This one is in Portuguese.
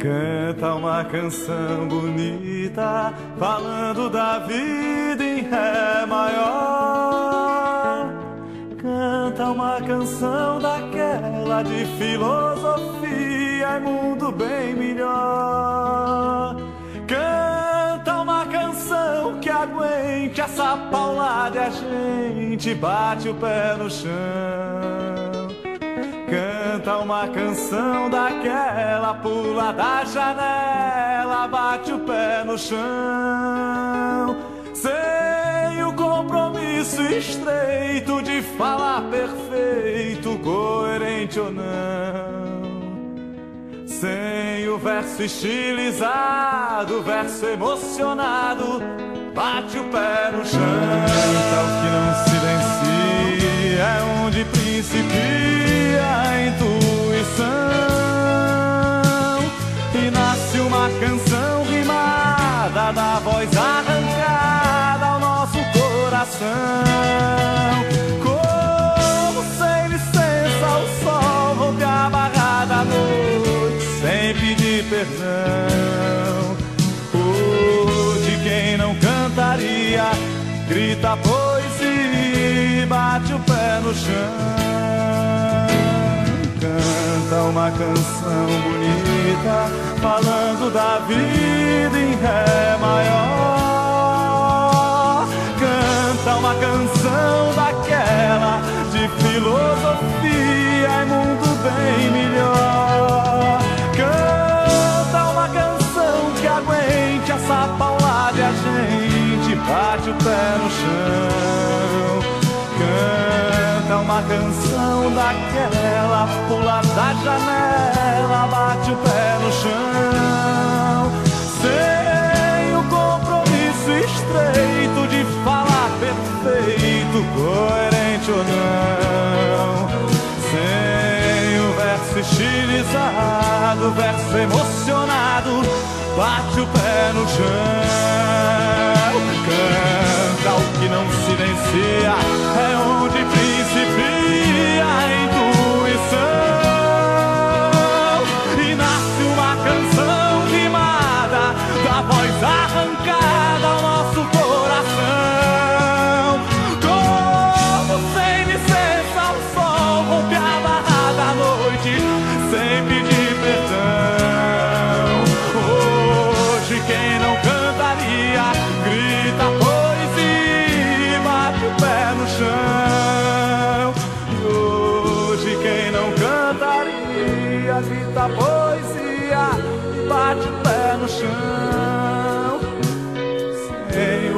Canta uma canção bonita, falando da vida em ré maior. Canta uma canção daquela de filosofia e mundo bem melhor. Aguente essa paulada e a gente bate o pé no chão. Canta uma canção daquela, pula da janela, bate o pé no chão. Sem o compromisso estreito de falar perfeito, coerente ou não. Sem o verso estilizado, verso emocionado, bate o pé no chão. Canta o que não silencia, é onde principia a intuição. E nasce uma canção rimada da voz arrancada ao nosso coração. Como sem licença o sol rompe a barra da noite sem pedir perdão. Grita poesia e bate o pé no chão. Canta uma canção bonita falando da vida em Ré maior. Canta uma canção daquela de filosofia e mundo bem melhor. Canta uma canção que aguente essa gente bate o pé no chão. Canta uma canção daquela, pula da janela, bate o pé no chão. Sem o compromisso estreito de falar perfeito, coerente ou não. Sem o verso estilizado, verso emocionado, bate o pé no chão. É onde principia a intuição. E nasce uma canção rimada, da voz arrancada grita poesia bate o pé no chão. Sem